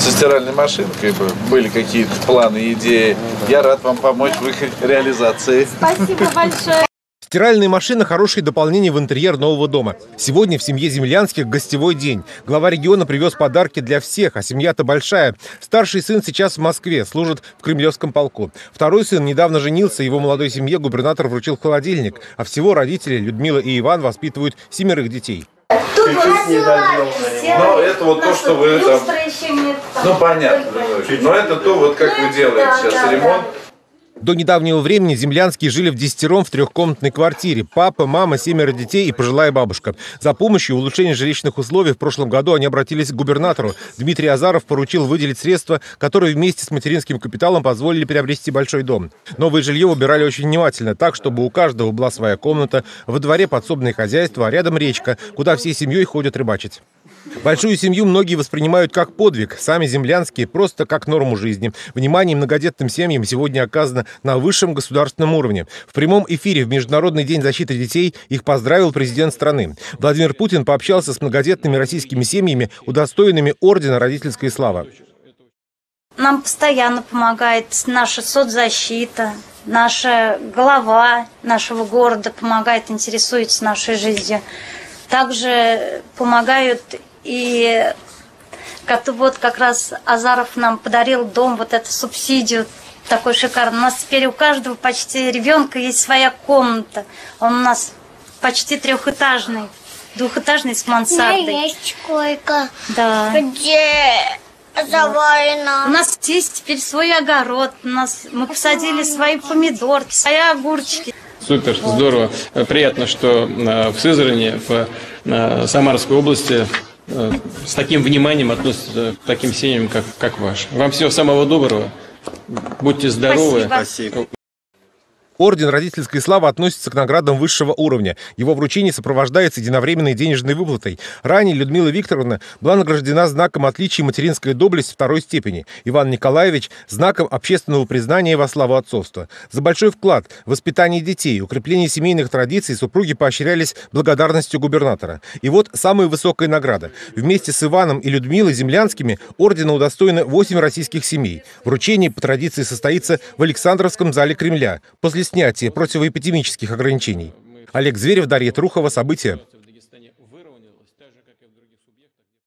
со стиральной машинкой были какие-то планы, идеи. Я рад вам помочь в их реализации. Спасибо большое. Стиральная машина – хорошее дополнение в интерьер нового дома. Сегодня в семье Землянских гостевой день. Глава региона привез подарки для всех, а семья-то большая. Старший сын сейчас в Москве, служит в Кремлевском полку. Второй сын недавно женился, его молодой семье губернатор вручил холодильник. А всего родители Людмила и Иван воспитывают семерых детей. Тут Но это вот то, что вы там... Ну, понятно. Но это то, вот как вы делаете сейчас ремонт. До недавнего времени землянские жили в десятером в трехкомнатной квартире. Папа, мама, семеро детей и пожилая бабушка. За помощью в улучшении жилищных условий в прошлом году они обратились к губернатору. Дмитрий Азаров поручил выделить средства, которые вместе с материнским капиталом позволили приобрести большой дом. Новое жилье выбирали очень внимательно, так, чтобы у каждого была своя комната, во дворе подсобное хозяйство, а рядом речка, куда всей семьей ходят рыбачить. Большую семью многие воспринимают как подвиг, сами землянские просто как норму жизни. Внимание многодетным семьям сегодня оказано на высшем государственном уровне. В прямом эфире в Международный день защиты детей их поздравил президент страны. Владимир Путин пообщался с многодетными российскими семьями, удостоенными ордена родительской славы. Нам постоянно помогает наша соцзащита, наша глава нашего города помогает, интересуется нашей жизнью. Также помогают и как вот как раз Азаров нам подарил дом, вот эту субсидию такой шикарный. У нас теперь у каждого почти ребенка есть своя комната. Он у нас почти трехэтажный, двухэтажный с мансардой. У меня есть койка. Да. Где завалено. У нас есть теперь свой огород. У нас мы посадили свои помидорки, свои огурчики. Супер, здорово. Приятно, что э, в Сызрани, в э, Самарской области с таким вниманием относятся к таким семьям, как, как ваш. Вам всего самого доброго. Будьте здоровы. Спасибо. Орден родительской славы относится к наградам высшего уровня. Его вручение сопровождается единовременной денежной выплатой. Ранее Людмила Викторовна была награждена знаком отличия материнской доблесть второй степени. Иван Николаевич – знаком общественного признания во славу отцовства. За большой вклад в воспитание детей, укрепление семейных традиций супруги поощрялись благодарностью губернатора. И вот самая высокая награда. Вместе с Иваном и Людмилой Землянскими ордена удостоены 8 российских семей. Вручение по традиции состоится в Александровском зале Кремля. После снятия противоэпидемических ограничений. Олег Зверев, Дарья Трухова. События.